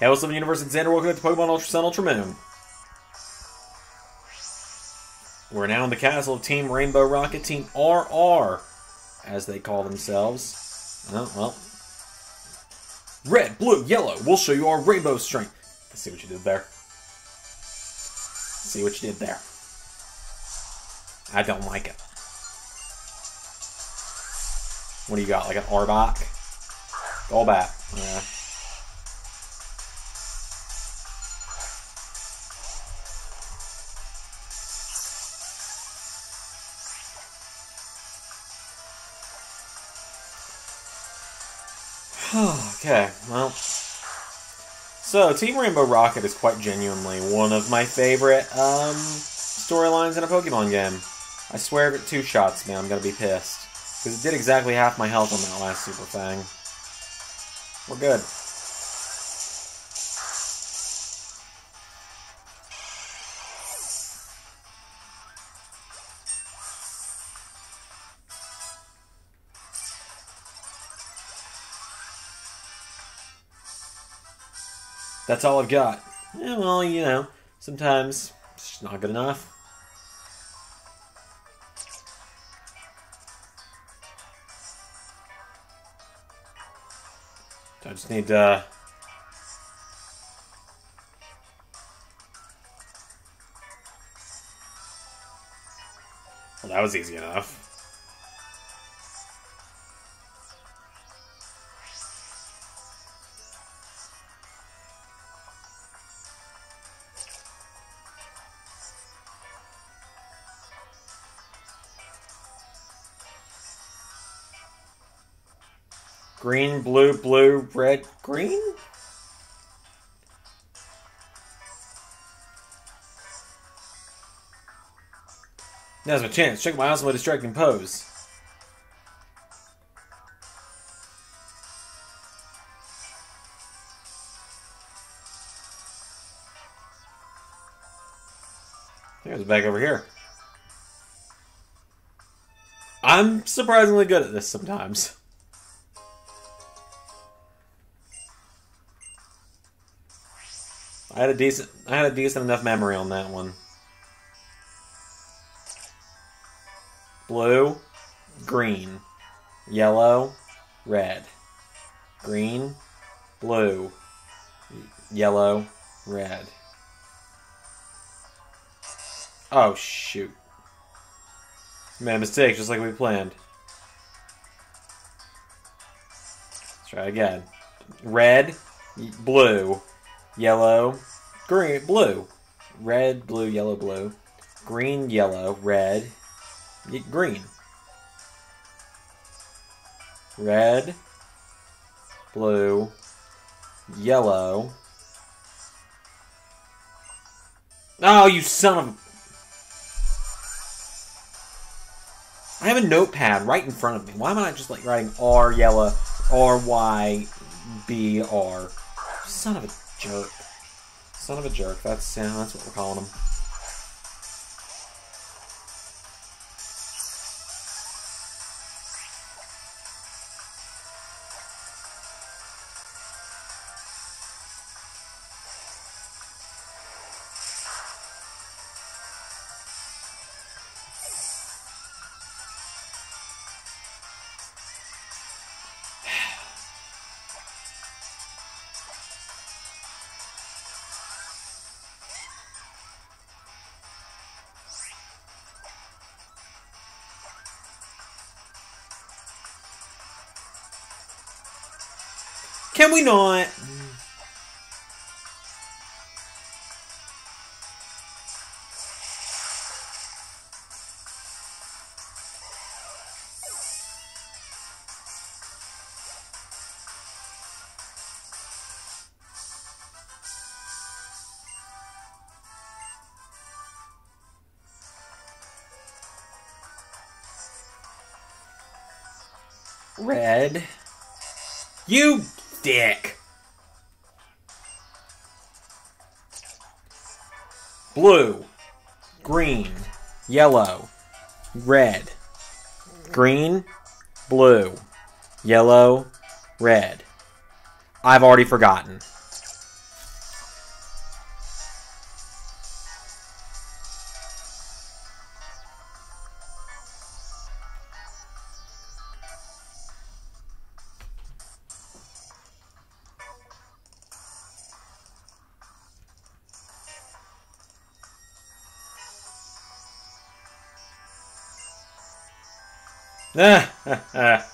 Hail Seven Universe and Zander, welcome to Pokemon Ultra Sun Ultra Moon. We're now in the castle of Team Rainbow Rocket, Team RR, as they call themselves. Oh, well. Red, blue, yellow, we'll show you our rainbow strength. Let's see what you did there. See what you did there. I don't like it. What do you got? Like an Arbok? Golbat. Yeah. So, Team Rainbow Rocket is quite genuinely one of my favorite um, storylines in a Pokemon game. I swear if it two shots me, I'm gonna be pissed. Because it did exactly half my health on that last Super Fang. We're good. That's all I've got. Yeah, well, you know, sometimes it's just not good enough. I just need to. Well, that was easy enough. Green, blue, blue, red, green? Now's my chance. Check my awesome distracting pose. There's back over here. I'm surprisingly good at this sometimes. I had a decent I had a decent enough memory on that one. Blue, green, yellow, red. Green, blue, yellow, red. Oh shoot. Made a mistake just like we planned. Let's try again. Red, blue, yellow, green, blue, red, blue, yellow, blue, green, yellow, red, green, red, blue, yellow. Oh, you son of I have a notepad right in front of me. Why am I not just like writing R yellow, R Y B R? Son of a jerk. Son of a jerk. That's that's what we're calling him. Can we not? Red. You dick. Blue, green, yellow, red. Green, blue, yellow, red. I've already forgotten. That's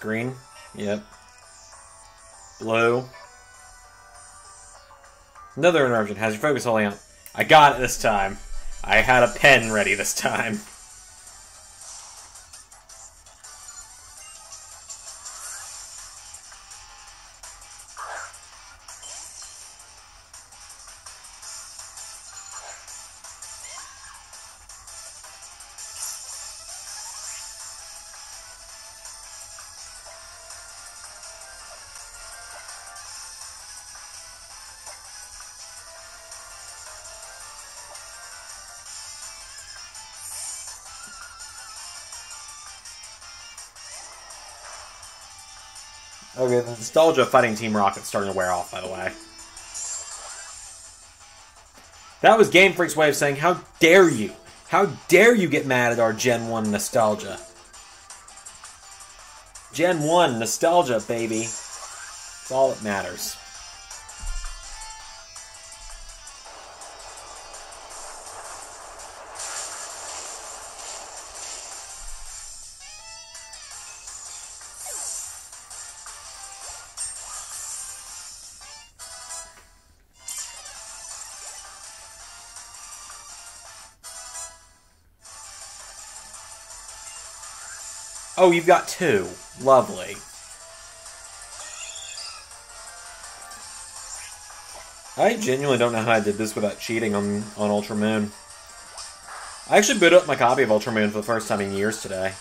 green. Yep. Blue. Another interruption. Has your focus holding out? I got it this time. I had a pen ready this time. nostalgia fighting Team Rocket's starting to wear off, by the way. That was Game Freak's way of saying, how dare you? How dare you get mad at our Gen 1 nostalgia? Gen 1 nostalgia, baby. It's all that matters. Oh, you've got two. Lovely. I genuinely don't know how I did this without cheating on, on Ultra Moon. I actually booted up my copy of Ultra Moon for the first time in years today.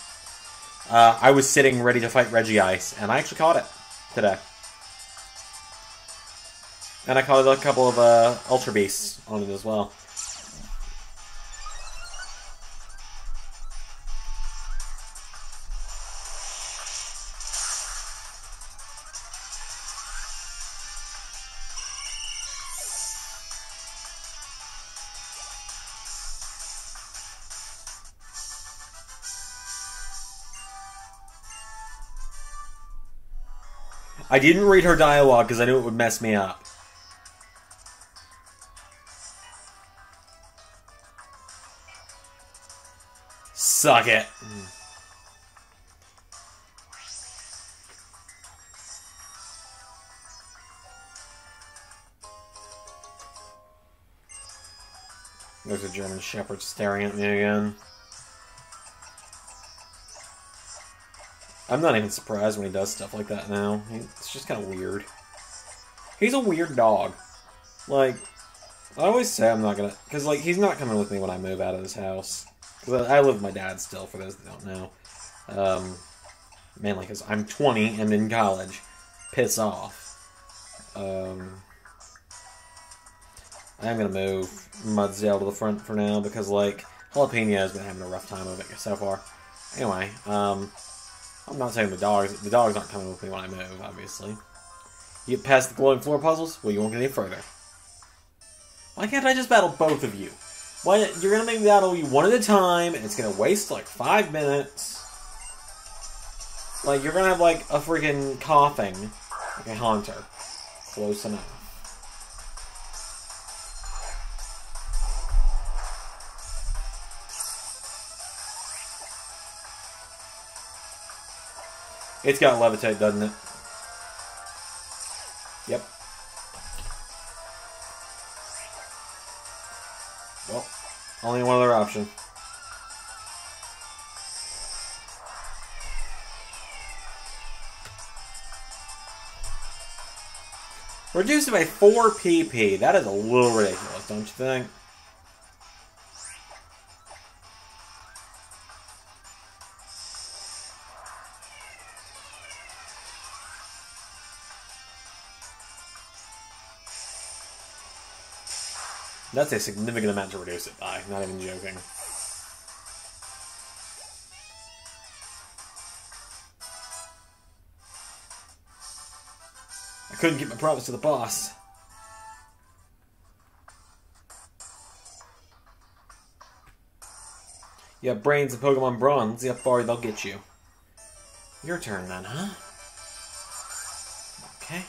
Uh, I was sitting ready to fight Regice, and I actually caught it today. And I caught a couple of uh, Ultra Beasts on it as well. I didn't read her dialogue because I knew it would mess me up. Suck it. There's a German Shepherd staring at me again. I'm not even surprised when he does stuff like that now. It's just kind of weird. He's a weird dog. Like, I always say I'm not gonna... Because, like, he's not coming with me when I move out of this house. Because I, I, live with my dad still, for those that don't know. Um, mainly because I'm 20 and in college. Piss off. Um, I am gonna move Mudsdale to the front for now, because, like, Jalapeno has been having a rough time of it so far. Anyway, um... I'm not saying the dogs. The dogs aren't coming with me when I move, obviously. You get past the glowing floor puzzles? Well, you won't get any further. Why can't I just battle both of you? Why you're gonna make me battle you one at a time, and it's gonna waste like five minutes. Like you're gonna have like a freaking Koffing, like a haunter. Close enough. It's got levitate, doesn't it? Yep. Well, only one other option. Reduced by 4 PP. That is a little ridiculous, don't you think? That's a significant amount to reduce it by, not even joking. I couldn't keep my promise to the boss. You have brains in Pokemon Bronze, see how far they'll get you. Your turn then, huh? Okay.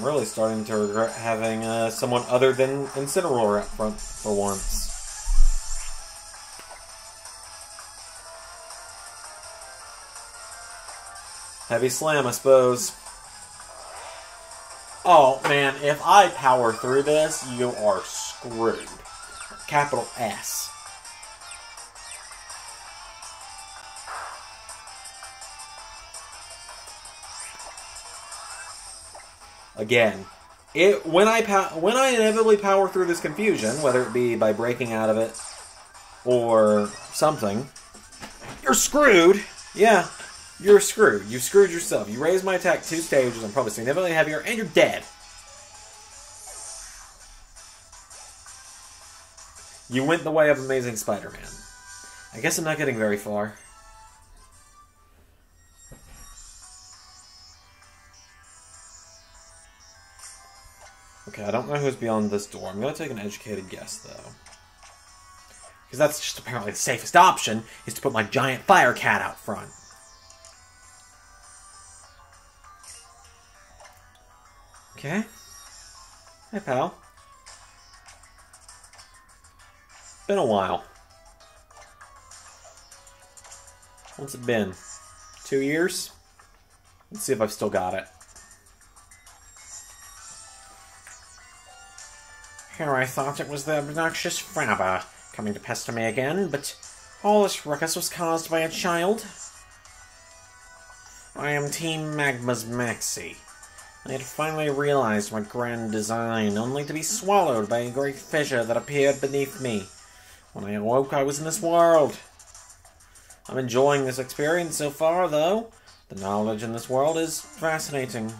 I'm really starting to regret having uh, someone other than Incineroar up front for once. Heavy slam, I suppose. Oh, man, if I power through this, you are screwed. Capital S. Again, it when I when I inevitably power through this confusion, whether it be by breaking out of it or something, you're screwed. Yeah, you're screwed. You screwed yourself. You raised my attack two stages. I'm probably significantly heavier, and you're dead. You went the way of Amazing Spider-Man. I guess I'm not getting very far. Okay, I don't know who's beyond this door. I'm going to take an educated guess, though. Because that's just apparently the safest option, is to put my giant fire cat out front. Okay. Hey, pal. Been a while. What's it been? Two years? Let's see if I've still got it. Here I thought it was the obnoxious Frabber coming to pester me again, but all this ruckus was caused by a child. I am Team Magma's Maxie. I had finally realized my grand design, only to be swallowed by a great fissure that appeared beneath me. When I awoke, I was in this world. I'm enjoying this experience so far, though. The knowledge in this world is fascinating.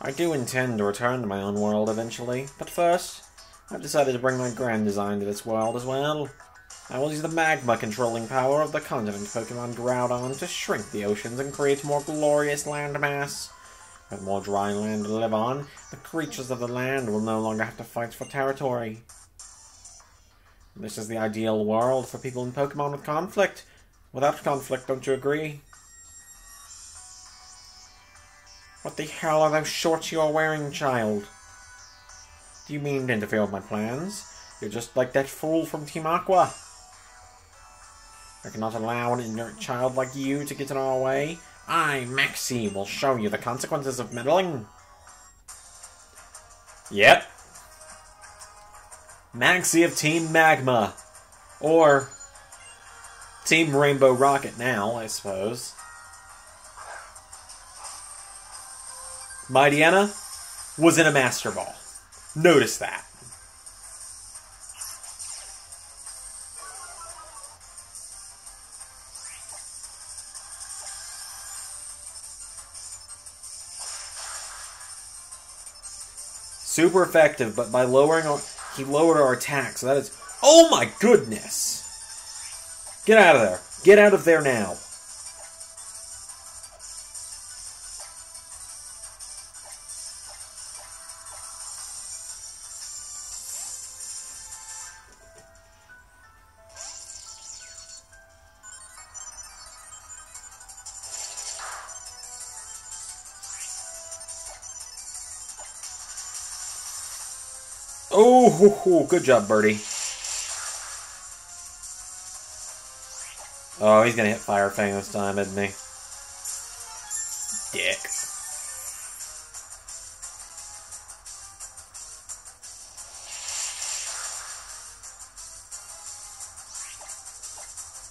I do intend to return to my own world eventually, but first, I've decided to bring my grand design to this world as well. I will use the magma controlling power of the continent Pokemon Groudon to shrink the oceans and create more glorious landmass. With more dry land to live on, the creatures of the land will no longer have to fight for territory. This is the ideal world for people in Pokemon with conflict. Without conflict, don't you agree? What the hell are those shorts you're wearing, child? You mean to interfere with my plans? You're just like that fool from Team Aqua. I cannot allow an ignorant child like you to get in our way. I, Maxie, will show you the consequences of meddling. Yep. Maxie of Team Magma. Or Team Rainbow Rocket now, I suppose. Mightyena was in a Master Ball. Notice that. Super effective, but by lowering our, he lowered our attack, so that is, oh my goodness! Get out of there. Get out of there now. Oh, good job, Birdie. Oh, he's gonna hit Fire Fang this time, isn't he? Dick.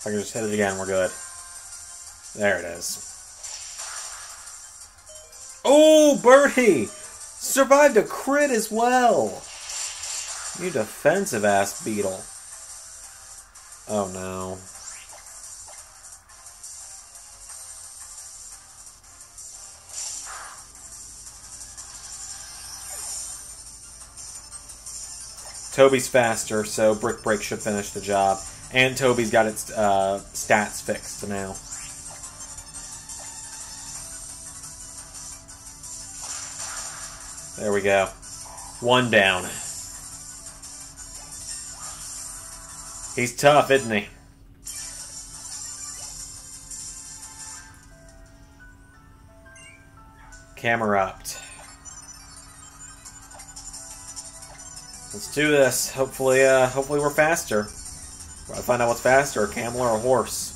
I can just hit it again, we're good. There it is. Oh, Birdie! Survived a crit as well! You defensive ass beetle. Oh no. Toby's faster, so Brick Break should finish the job. And Toby's got its uh, stats fixed now. There we go. One down. He's tough, isn't he? Camerupt. Let's do this. Hopefully, uh, hopefully we're faster. I find out what's faster, a camel or a horse.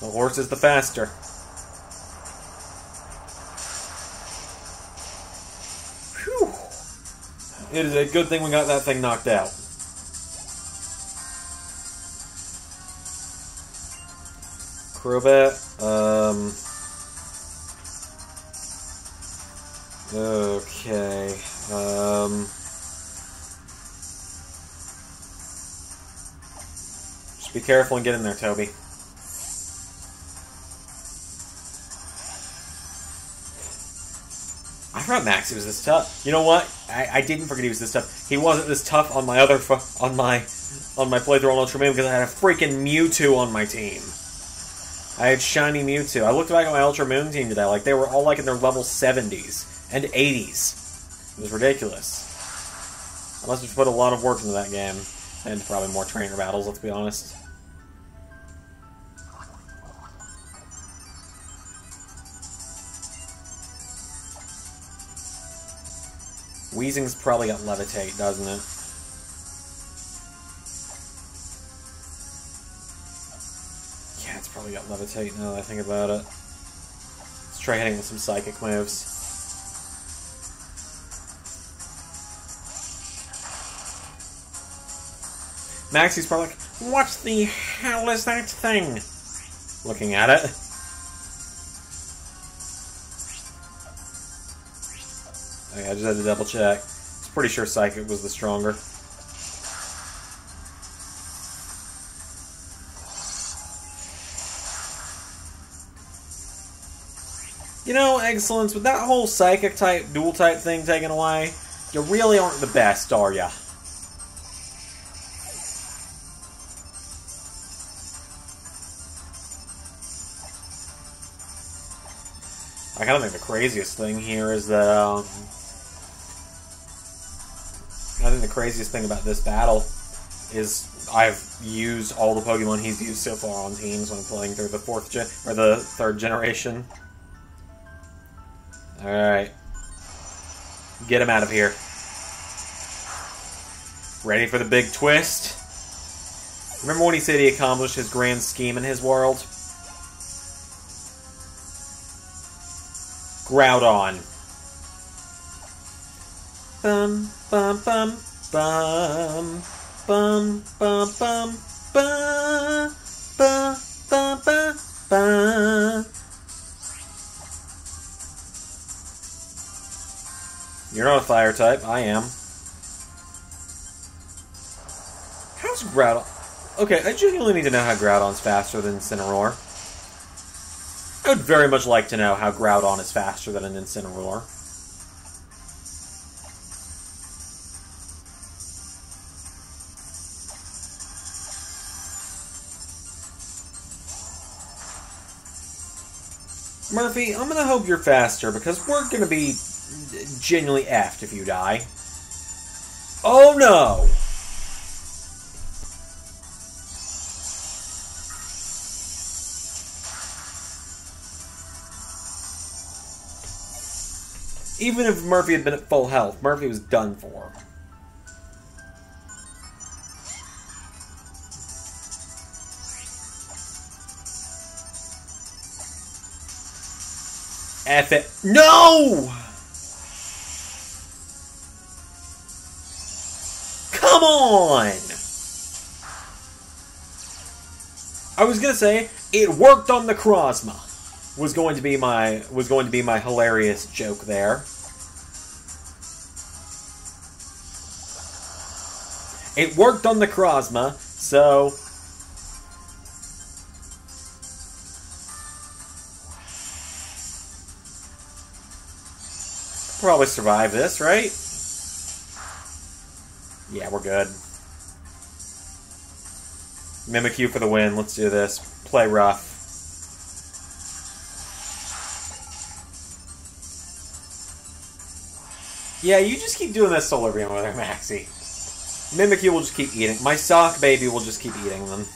The horse is the faster. It is a good thing we got that thing knocked out. Crobat, um... Okay, um... Just be careful and get in there, Toby. Forgot Max. He was this tough. You know what? I, I didn't forget he was this tough. He wasn't this tough on my other on my on my playthrough on Ultra Moon because I had a freaking Mewtwo on my team. I had shiny Mewtwo. I looked back at my Ultra Moon team today. Like they were all like in their level 70s and 80s. It was ridiculous. I must have put a lot of work into that game and probably more trainer battles. Let's be honest. Weezing's probably got Levitate, doesn't it? Yeah, it's probably got Levitate now that I think about it. Let's try hitting with some Psychic moves. Maxie's probably like, What the hell is that thing? Looking at it. I just had to double check. I was pretty sure Psychic was the stronger. You know, Excellence, with that whole Psychic type, dual type thing taken away, you really aren't the best, are ya? I kind of think the craziest thing here is that um, craziest thing about this battle is I've used all the Pokemon he's used so far on teams when playing through the fourth gen or the third generation. All right, get him out of here. Ready for the big twist? Remember when he said he accomplished his grand scheme in his world? Groudon. Bum bum bum bum bum bum bum bum, bum, bum, bum. You're not a fire type. I am. How's Groudon? Okay, I genuinely need to know how Groudon's faster than Cineroar. I would very much like to know how Groudon is faster than an Incineroar. Murphy, I'm gonna hope you're faster because we're gonna be genuinely effed if you die. Oh no! Even if Murphy had been at full health, Murphy was done for. F it. No! Come on! I was gonna say, it worked on the Krozma was going to be my was going to be my hilarious joke there. It worked on the Krozma, so probably survive this, right? Yeah, we're good. Mimikyu for the win. Let's do this. Play rough. Yeah, you just keep doing that solar beam over there, Maxie. Mimikyu will just keep eating. My sock baby will just keep eating them.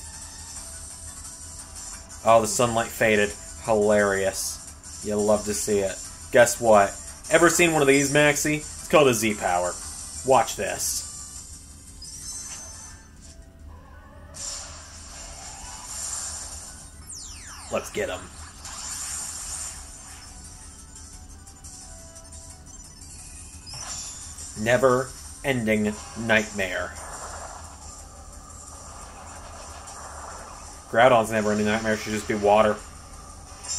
Oh, the sunlight faded. Hilarious. You love to see it. Guess what? Ever seen one of these, Maxie? It's called a Z Power. Watch this. Let's get him. Never ending nightmare. Groudon's never ending nightmare should just be water.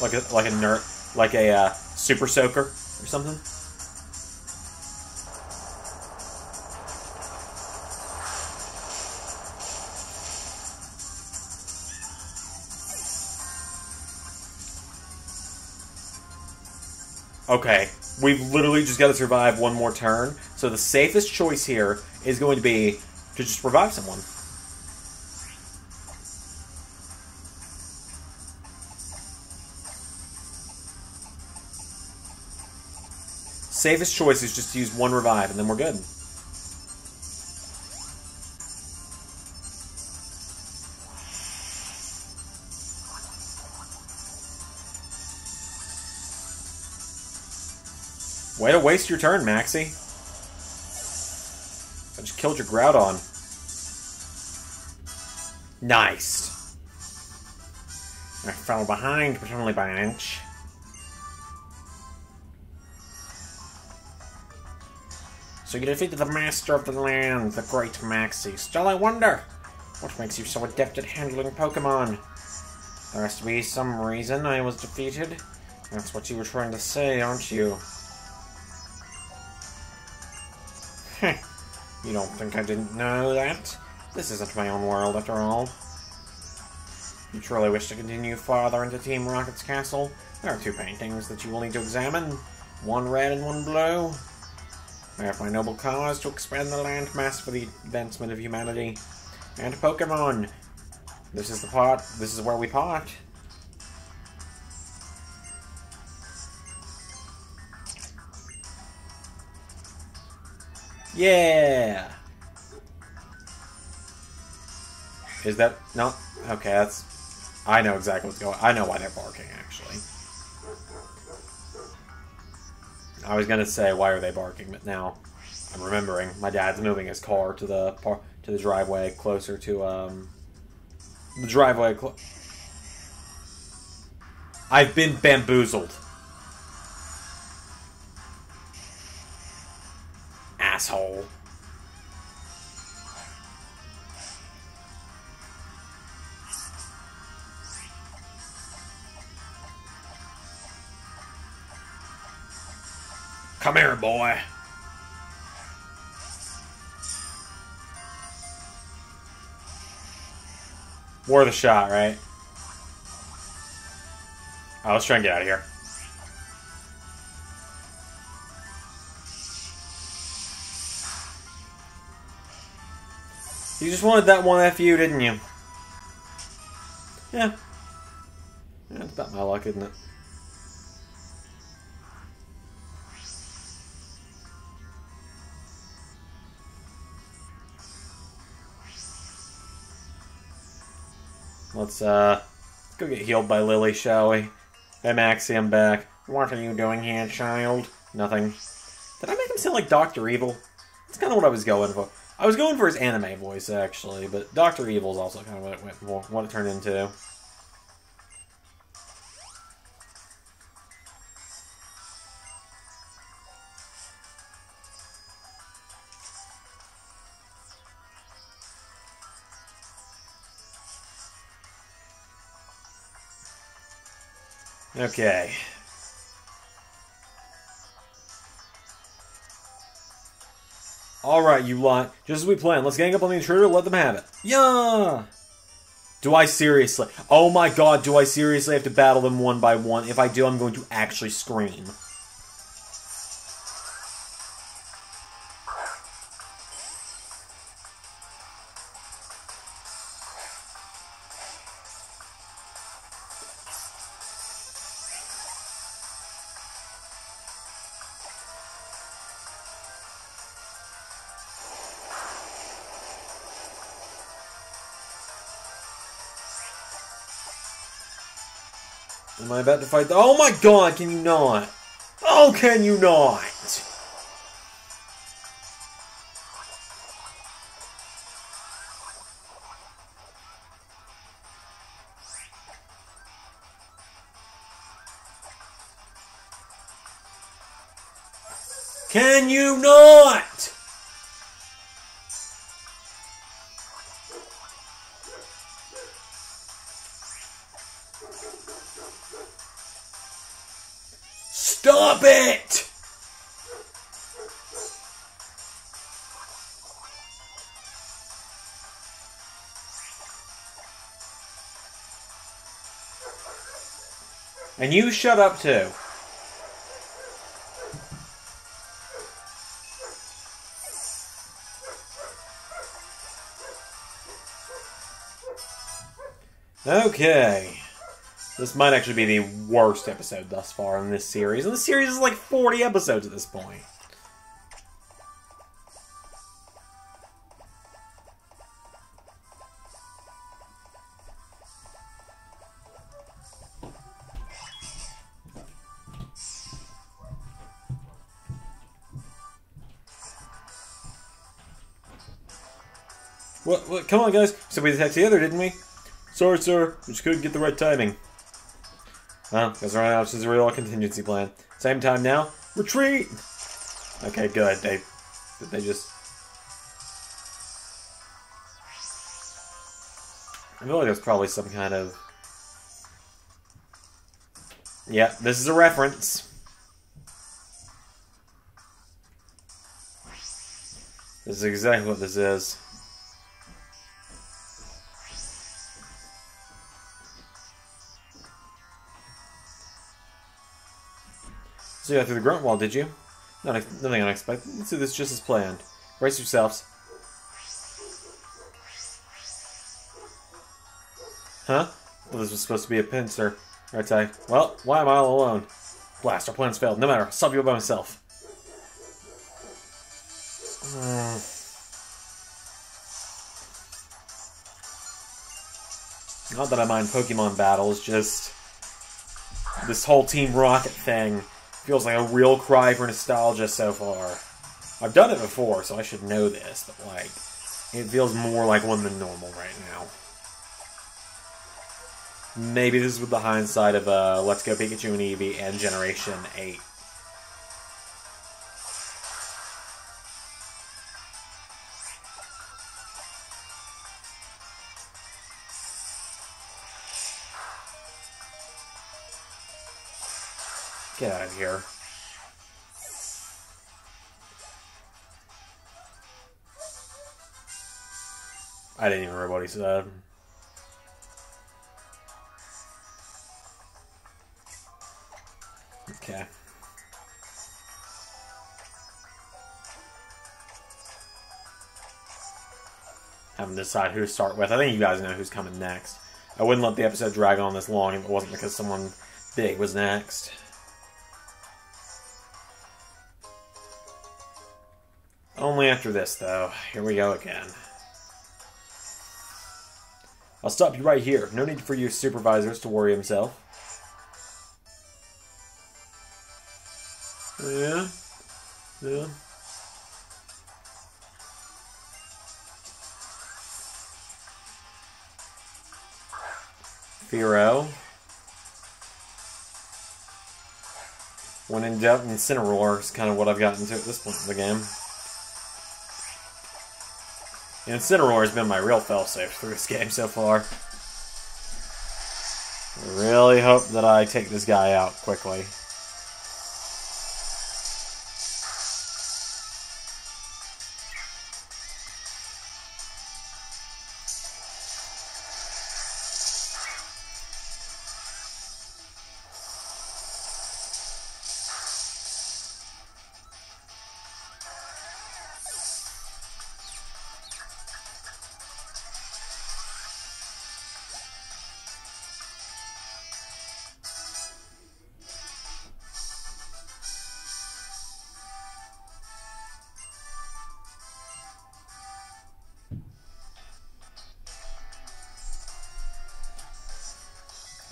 Like a like a nerd like a uh, super soaker or something. Okay, we've literally just got to survive one more turn. So the safest choice here is going to be to just revive someone. Safest choice is just to use one revive, and then we're good. Way to waste your turn, Maxie. I just killed your Groudon. Nice. I fell behind, but only by an inch. So you defeated the master of the land, the great Maxie. Still, I wonder, what makes you so adept at handling Pokemon? There has to be some reason I was defeated. That's what you were trying to say, aren't you? Heh. you don't think I didn't know that? This isn't my own world, after all. You truly wish to continue farther into Team Rocket's castle? There are two paintings that you will need to examine. One red and one blue. I have my noble cause to expand the landmass for the advancement of humanity. And Pokemon. This is the pot. This is where we pot. Yeah! Is that... No? Okay, that's... I know exactly what's going I know why they're barking, actually. I was gonna say, why are they barking? But now I'm remembering. My dad's moving his car to the to the driveway closer to um the driveway. I've been bamboozled. Asshole. Come here, boy. Worth a shot, right? Oh, let's try and get out of here. You just wanted that one FU, didn't you? Yeah. yeah. That's about my luck, isn't it? Let's uh go get healed by Lillie, shall we? Hey Maxie, I'm back. What are you doing here, child? Nothing. Did I make him sound like Doctor Evil? That's kind of what I was going for. I was going for his anime voice actually, but Doctor Evil is also kind of what it went what it turned into. Okay. Alright, you lot. Just as we planned, let's gang up on the intruder, let them have it. Yeah! Do I seriously? Oh my god, do I seriously have to battle them one by one? If I do, I'm going to actually scream. I about to fight the- Oh my god, can you not? Oh, can you not? Can you not? And you shut up too. Okay. This might actually be the worst episode thus far in this series. And the series is like 40 episodes at this point. Come on, guys. So we attacked together, didn't we? Sorry, sir. We just couldn't get the right timing. Well, guys, right now, this is a real contingency plan. Same time now. Retreat! Okay, good. They, they just... I feel like there's probably some kind of... Yeah, this is a reference. This is exactly what this is. You through the grunt wall, did you? Not nothing unexpected. Let's do this just as planned. Brace yourselves. Huh? Well, this was supposed to be a pincer. Right, Ty? Well, why am I all alone? Blast, our plans failed. No matter, I'll solve you by myself. Hmm. Not that I mind Pokemon battles, just this whole Team Rocket thing feels like a real cry for nostalgia so far. I've done it before, so I should know this, but like, it feels more like one than normal right now. Maybe this is with the hindsight of uh, Let's Go Pikachu and Eevee and Generation 8. Get out of here. I didn't even remember what he said. Okay. Having to decide who to start with. I think you guys know who's coming next. I wouldn't let the episode drag on this long if it wasn't because someone big was next. Only after this, though. Here we go again. I'll stop you right here. No need for your supervisors to worry himself. Yeah? Yeah? Firo. When in doubt, Incineroar is kind of what I've gotten to at this point in the game. Incineroar has been my real failsafe through this game so far. Really hope that I take this guy out quickly.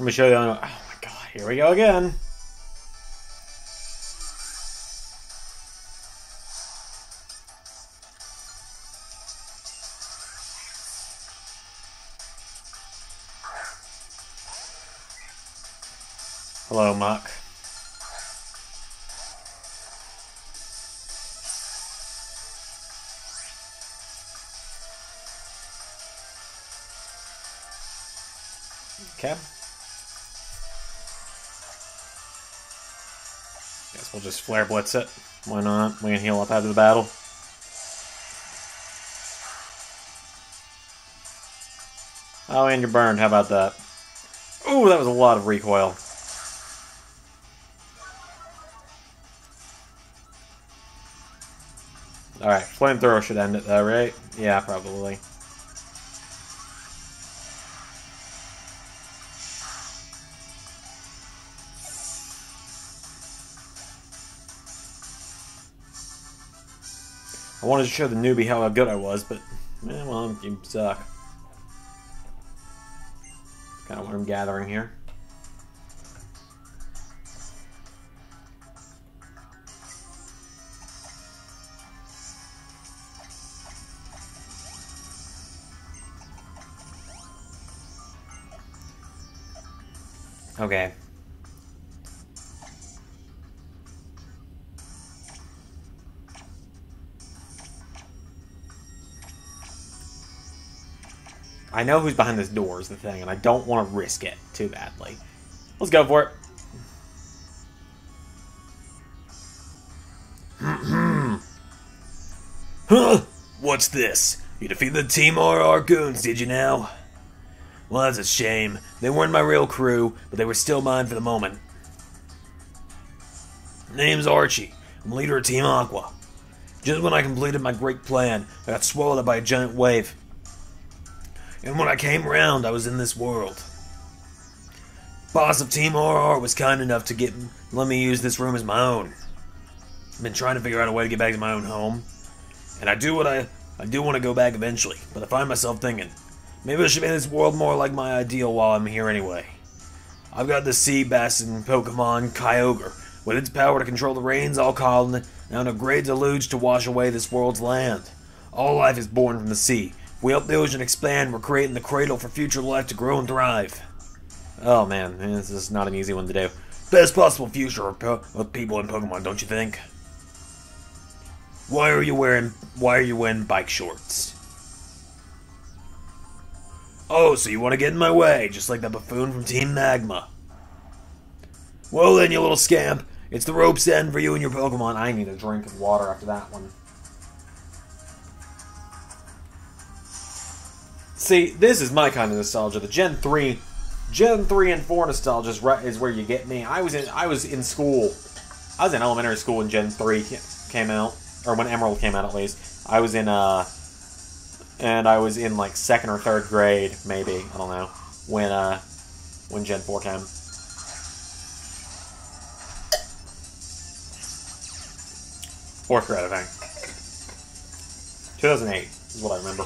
Me show you. Oh my god. here we go again. Hello, Muk. Guess we'll just flare blitz it. Why not? We can heal up after the battle. Oh, and you're burned. How about that? Ooh, that was a lot of recoil. Alright, flamethrower should end it though, right? Yeah, probably. Wanted to show the newbie how good I was, but, eh, well, you suck. Kind of what I'm gathering here. Okay. I know who's behind this door is the thing, and I don't want to risk it too badly. Let's go for it. huh? What's this? You defeated the Team RR goons, did you now? Well, that's a shame. They weren't my real crew, but they were still mine for the moment. My name's Archie. I'm leader of Team Aqua. Just when I completed my great plan, I got swallowed up by a giant wave. And when I came around, I was in this world. Boss of Team RR was kind enough to get let me use this room as my own. I've been trying to figure out a way to get back to my own home, and I do what I I do want to go back eventually. But I find myself thinking, maybe I should make this world more like my ideal while I'm here anyway. I've got the sea basin Pokemon Kyogre. With its power to control the rains, I'll call down a great deluge to wash away this world's land. All life is born from the sea, we help the ocean expand, we're creating the cradle for future life to grow and thrive. Oh man, this is not an easy one to do. Best possible future of people in Pokemon, don't you think? Why are you wearing why are you wearing bike shorts? Oh, so you want to get in my way, just like that buffoon from Team Magma. Well then, you little scamp, it's the rope's end for you and your Pokemon. I need a drink of water after that one. See, this is my kind of nostalgia. The Gen 3, Gen 3 and 4 nostalgia is, right, is where you get me. I was in I was in school. I was in elementary school when Gen 3 came out, or when Emerald came out at least. I was in uh and I was in like second or third grade, maybe I don't know, when uh when Gen 4 came. Fourth grade, I think. 2008 is what I remember.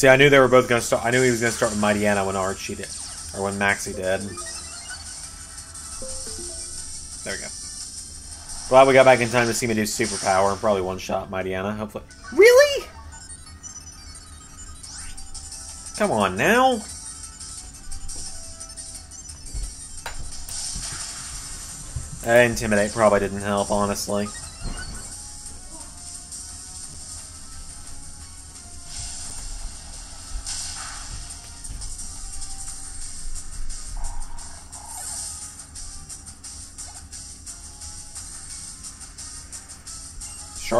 See, I knew they were both going to start. I knew he was going to start with Mightyena when Archie did, or when Maxie did. There we go. Glad we got back in time to see me do superpower and probably one shot Mightyena. Hopefully. Really? Come on now. Uh, intimidate probably didn't help, honestly.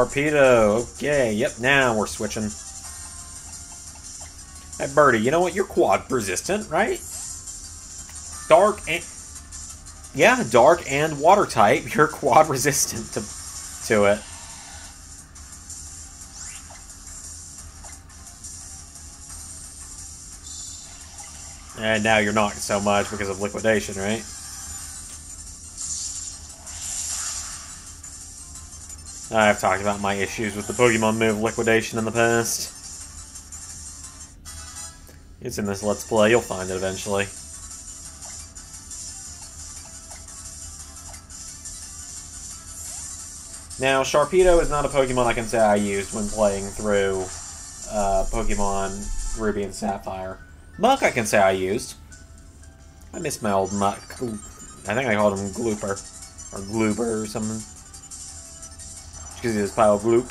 Sharpedo. Okay, yep, now we're switching. Hey, Birdie, you know what? You're quad resistant, right? Dark and... Yeah, dark and water type. You're quad resistant to, to it. And now you're not so much because of liquidation, right? I've talked about my issues with the Pokemon move liquidation in the past. It's in this Let's Play. You'll find it eventually. Now, Sharpedo is not a Pokemon I can say I used when playing through uh, Pokemon Ruby and Sapphire. Muk I can say I used. I miss my old Muk. I think I called him Glooper. Or Glooper or something. Because he was pile Gloop.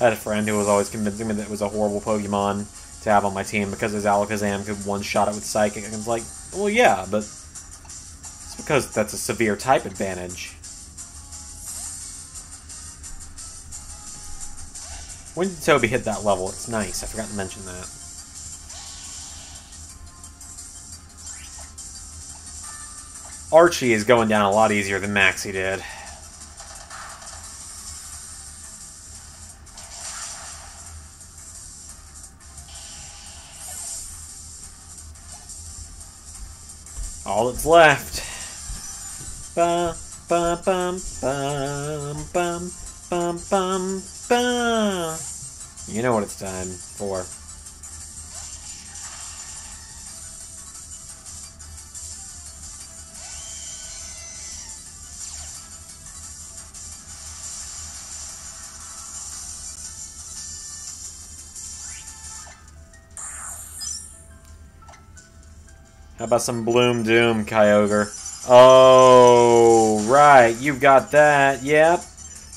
I had a friend who was always convincing me that it was a horrible Pokemon to have on my team because his Alakazam could one-shot it with Psychic. And I was like, well, yeah, but it's because that's a severe type advantage. When did Toby hit that level? It's nice. I forgot to mention that. Archie is going down a lot easier than Maxie did. All that's left. Bum, bum, bum, bum, bum, bum, bum, bum. You know what it's time for. About some Bloom Doom, Kyogre? Oh, right. You've got that. Yep.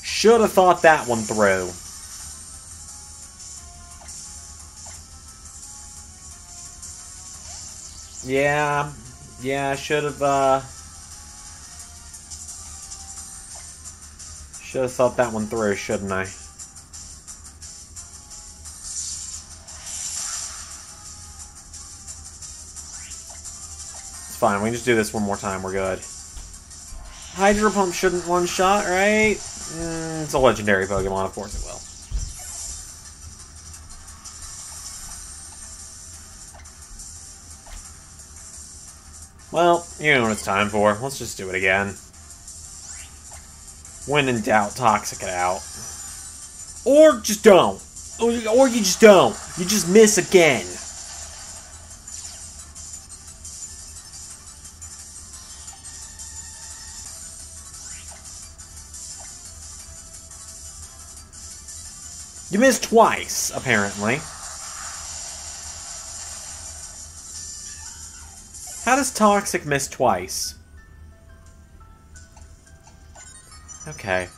Should have thought that one through. Yeah. Yeah, should have, uh... Should have thought that one through, shouldn't I? We can just do this one more time. We're good. Hydro Pump shouldn't one-shot, right? Mm, it's a legendary Pokemon. Of course it will. Well, you know what it's time for. Let's just do it again. When in doubt, Toxic it out. Or just don't. Or, or you just don't. You just miss again. You missed twice, apparently. How does Toxic miss twice? Okay.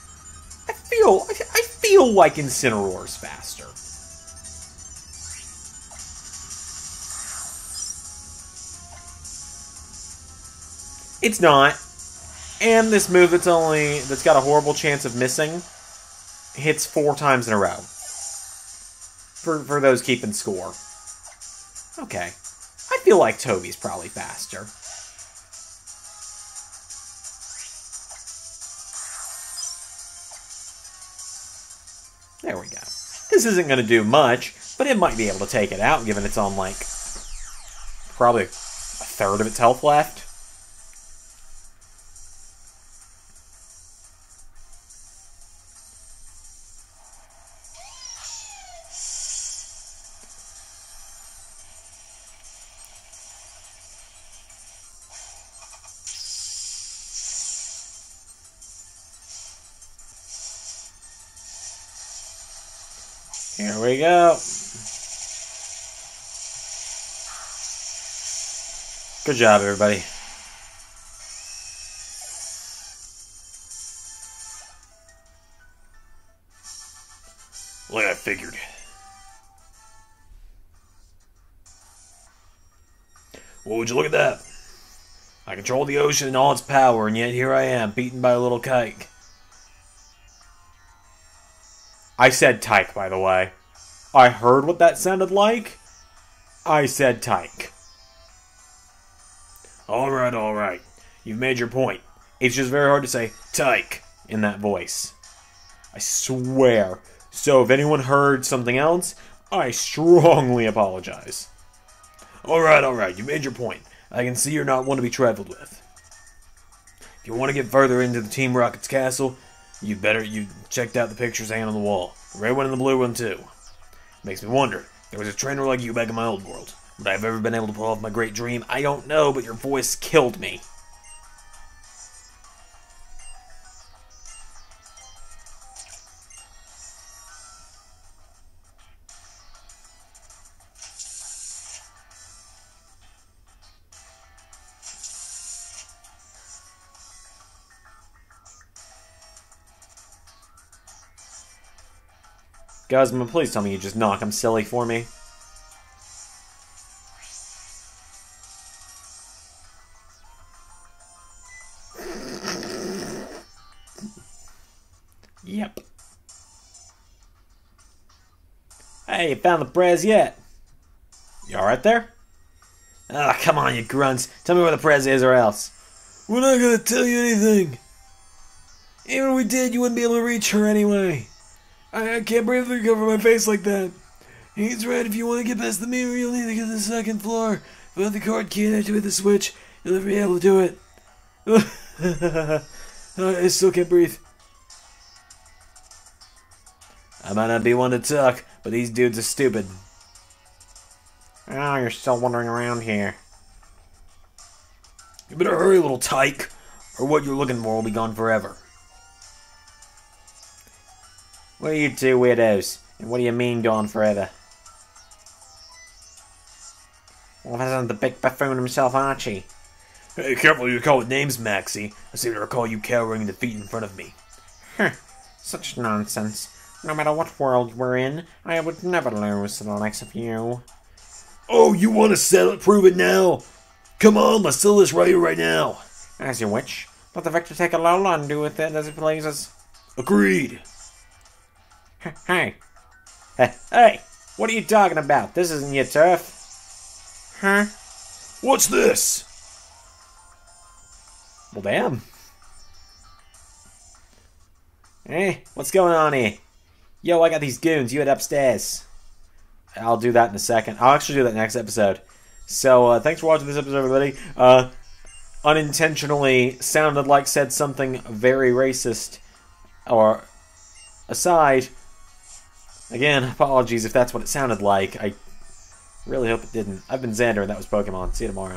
I feel I feel like Incineroar's faster. It's not. And this move that's only that's got a horrible chance of missing hits four times in a row. For for those keeping score. Okay. I feel like Toby's probably faster. There we go. This isn't going to do much, but it might be able to take it out, given it's on, like, probably a third of its health left. Go. Good job, everybody. Like I figured. Well, would you look at that? I control the ocean and all its power, and yet here I am, beaten by a little kike. I said tyke, by the way. I heard what that sounded like. I said tyke. Alright, alright. You've made your point. It's just very hard to say tyke in that voice. I swear. So if anyone heard something else, I strongly apologize. Alright, alright. You made your point. I can see you're not one to be trifled with. If you want to get further into the Team Rocket's castle, You better you checked out the pictures hanging on the wall. The red one and the blue one too. Makes me wonder. There was a trainer like you back in my old world. Would I have ever been able to pull off my great dream? I don't know, but your voice killed me. Guzman, please tell me you just knock him silly for me. Yep. Hey, you found the prez yet? You alright there? Ah, oh, come on, you grunts. Tell me where the prez is or else. We're not gonna tell you anything. Even if we did, you wouldn't be able to reach her anyway. I, I can't breathe through cover my face like that. He's right, if you want to get past the mirror, you'll need to get to the second floor. Without the card key and activate the switch, you'll never be able to do it. Uh, I still can't breathe. I might not be one to talk, but these dudes are stupid. Oh, you're still wandering around here. You better hurry, little tyke, or what you're looking for will be gone forever. What are you two weirdos? And what do you mean gone forever? Well, that isn't the big buffoon himself, Archie. Hey, careful you call it names, Maxie. I seem to recall you cowering in defeat in front of me. Huh, such nonsense. No matter what world we're in, I would never lose to the likes of you. Oh, you want to settle it? Prove it now. Come on, let's settle this right here, right now. As you wish. Let the victor take a lull and do with it as he pleases. Agreed. Hey. Hey, what are you talking about? This isn't your turf. Huh? What's this? Well, damn. Hey, what's going on here? Yo, I got these goons. You head upstairs. I'll do that in a second. I'll actually do that next episode. So, uh, thanks for watching this episode, everybody. Uh, unintentionally sounded like said something very racist. Or, aside, Again, apologies if that's what it sounded like. I really hope it didn't. I've been Zander, and that was Pokemon. See you tomorrow.